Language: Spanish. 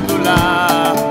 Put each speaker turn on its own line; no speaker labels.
farándula.